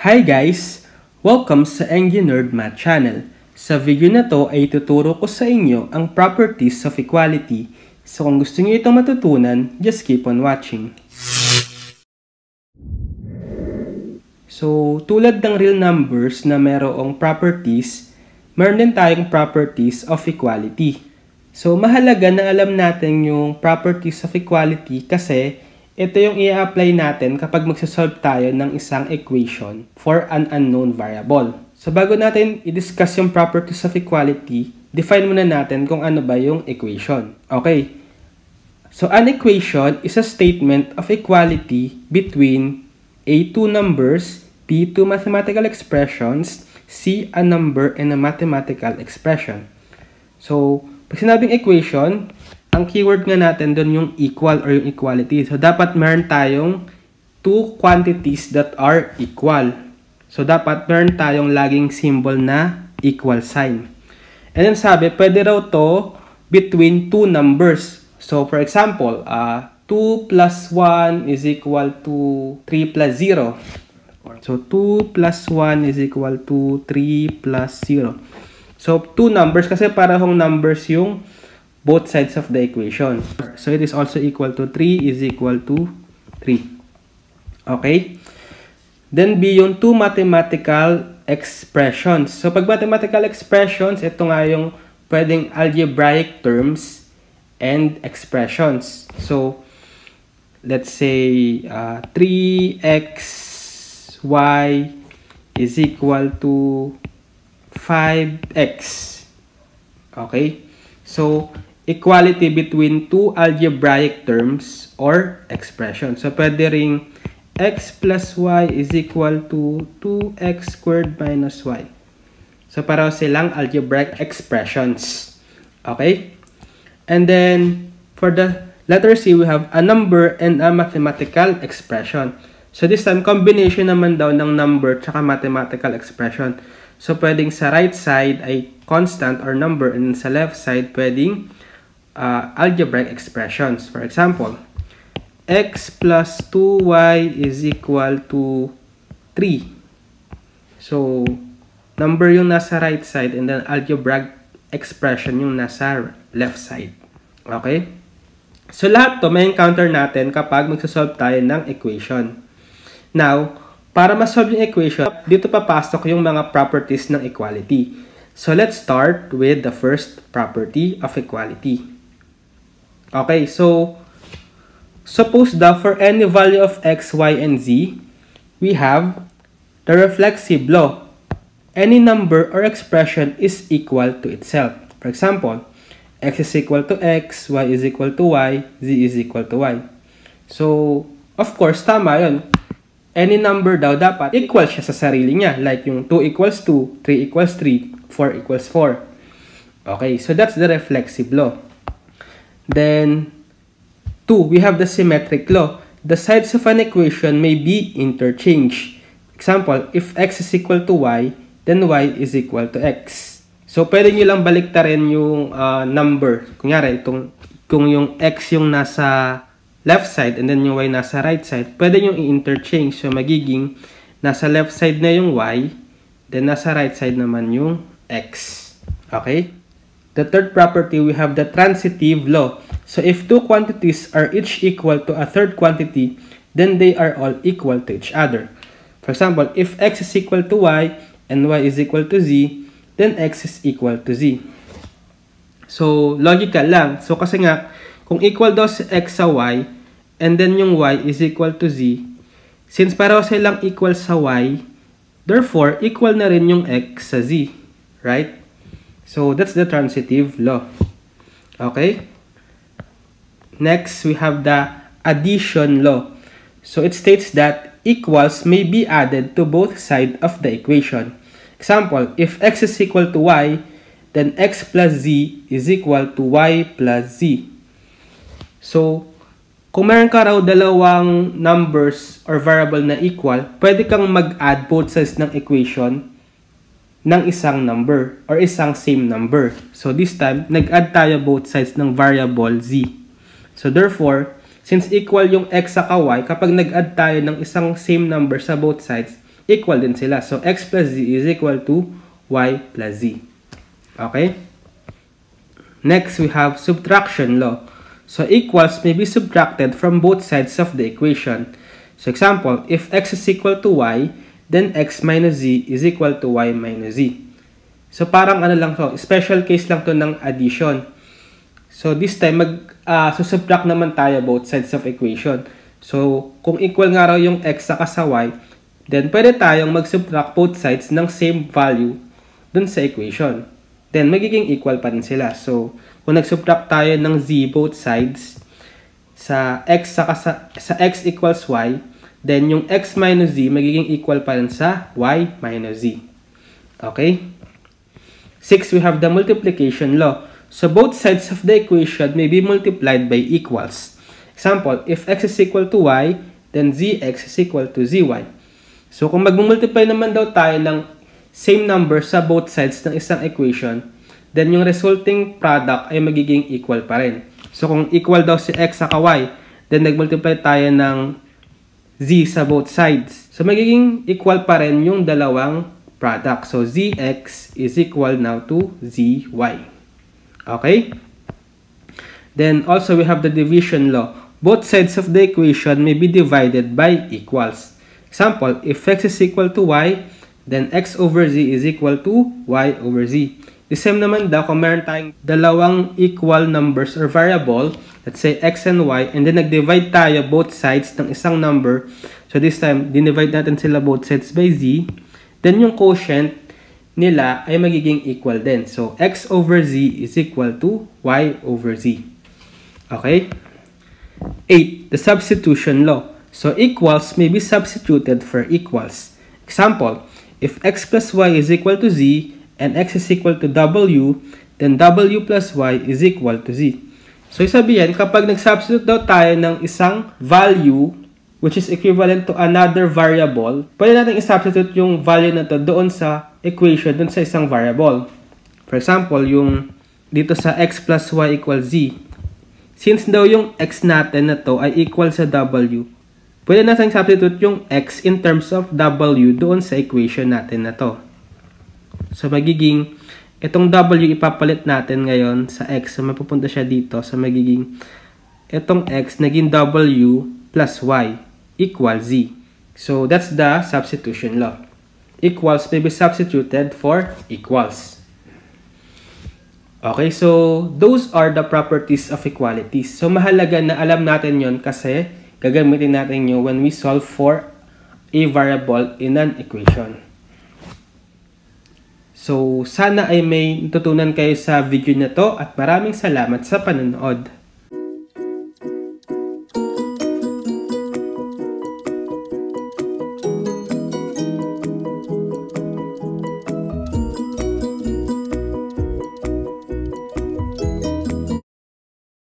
Hi guys! Welcome sa Enginerd Math Channel. Sa video na to ay tuturo ko sa inyo ang properties of equality. So kung gusto niyo itong matutunan, just keep on watching. So tulad ng real numbers na merong properties, meron din tayong properties of equality. So mahalaga na alam natin yung properties of equality kasi ito yung i-apply natin kapag magsasolve tayo ng isang equation for an unknown variable. So bago natin i-discuss yung properties of equality, define muna natin kung ano ba yung equation. Okay. So an equation is a statement of equality between A two numbers, B two mathematical expressions, C a number and a mathematical expression. So, pag sinabing equation, ang keyword nga natin doon yung equal or yung equality. So, dapat meron tayong two quantities that are equal. So, dapat meron tayong laging symbol na equal sign. And then sabi, pwede raw to between two numbers. So, for example, uh, 2 plus 1 is equal to 3 plus 0. So, 2 plus 1 is equal to 3 plus 0. So, two numbers kasi parehong numbers yung both sides of the equation. So it is also equal to 3 is equal to 3. Okay? Then B yung two mathematical expressions. So pag mathematical expressions, ito nga yung pwedeng algebraic terms and expressions. So let's say uh, 3x y is equal to 5x. Okay? So, equality between two algebraic terms or expressions. So, pwede ring x plus y is equal to 2x squared minus y. So, pareho silang algebraic expressions. Okay? And then, for the letter C, we have a number and a mathematical expression. So, this time, combination naman daw ng number tsaka mathematical expression. So, pwedeng sa right side ay constant or number and sa left side, pwedeng uh, algebraic expressions. For example, x plus 2y is equal to 3. So, number yung nasa right side and then algebraic expression yung nasa left side. Okay? So, lahat to may encounter natin kapag magsasolve tayo ng equation. Now, para ma-solve yung equation, dito papasok yung mga properties ng equality. So, let's start with the first property of equality. Okay, so suppose that for any value of x, y, and z, we have the reflexive law. Any number or expression is equal to itself. For example, x is equal to x, y is equal to y, z is equal to y. So, of course, tama yun. Any number daw dapat equal siya sa sarili niya. Like yung 2 equals 2, 3 equals 3, 4 equals 4. Okay, so that's the reflexive law. Then, 2, we have the symmetric law. The sides of an equation may be interchanged. Example, if x is equal to y, then y is equal to x. So, pwede nyo lang baliktarin yung uh, number. Kunyari, itong, kung yung x yung nasa left side and then yung y nasa right side, pwede nyo i-interchange. So, magiging nasa left side na yung y, then nasa right side naman yung x. Okay? The third property, we have the transitive law. So if two quantities are each equal to a third quantity, then they are all equal to each other. For example, if x is equal to y and y is equal to z, then x is equal to z. So, logical lang. So, kasi nga, kung equal daw si x sa y, and then yung y is equal to z, since pareho silang equal sa y, therefore, equal na rin yung x sa z. Right? So, that's the transitive law. Okay? Next, we have the addition law. So, it states that equals may be added to both sides of the equation. Example, if x is equal to y, then x plus z is equal to y plus z. So, kung meron ka raw dalawang numbers or variable na equal, pwede kang mag-add both sides ng equation ng isang number or isang same number. So this time, nag-add tayo both sides ng variable z. So therefore, since equal yung x sa y, kapag nag-add tayo ng isang same number sa both sides, equal din sila. So, x plus z is equal to y plus z. Okay? Next, we have subtraction law. So, equals may be subtracted from both sides of the equation. So, example, if x is equal to y, then x minus z is equal to y minus z. So, parang ano lang to, special case lang to ng addition. So, this time, mag, uh, so subtract naman tayo both sides of equation. So, kung equal nga raw yung x saka sa y, then pwede tayong mag-subtract both sides ng same value dun sa equation. Then, magiging equal pa rin sila. So, kung nag-subtract tayo ng z both sides, sa x saka sa, sa x equals y, then yung x minus z magiging equal pa rin sa y minus z. Okay? 6, we have the multiplication law. So, both sides of the equation may be multiplied by equals. Example, if x is equal to y, then zx is equal to zy. So, kung mag-multiply naman daw tayo ng same number sa both sides ng isang equation, then yung resulting product ay magiging equal pa rin. So, kung equal daw si x sa y, then nag-multiply tayo ng z sa both sides. So, magiging equal pa rin yung dalawang product. So, zx is equal now to zy. Okay? Then, also we have the division law. Both sides of the equation may be divided by equals. Example, if x is equal to y, then x over z is equal to y over z. The same naman daw kung meron tayong dalawang equal numbers or variable, let's say x and y, and then nag-divide tayo both sides ng isang number. So this time, dinivide natin sila both sides by z. Then yung quotient nila ay magiging equal din. So x over z is equal to y over z. Okay? 8. The substitution law. So equals may be substituted for equals. Example, if x plus y is equal to z and x is equal to w, then w plus y is equal to z. So sabihin, kapag nag-substitute daw tayo ng isang value which is equivalent to another variable, pwede natin i-substitute yung value na to doon sa equation, doon sa isang variable. For example, yung dito sa x plus y equals z, Since daw yung x natin na to ay equal sa w, pwede natin substitute yung x in terms of w doon sa equation natin na to. So, magiging, itong w ipapalit natin ngayon sa x. So, mapupunta siya dito. So, magiging, itong x naging w plus y equals z. So, that's the substitution law. Equals may be substituted for equals. Okay, so those are the properties of equalities. So mahalaga na alam natin yon kasi gagamitin natin yun when we solve for a variable in an equation. So sana ay may natutunan kayo sa video na to at maraming salamat sa panonood.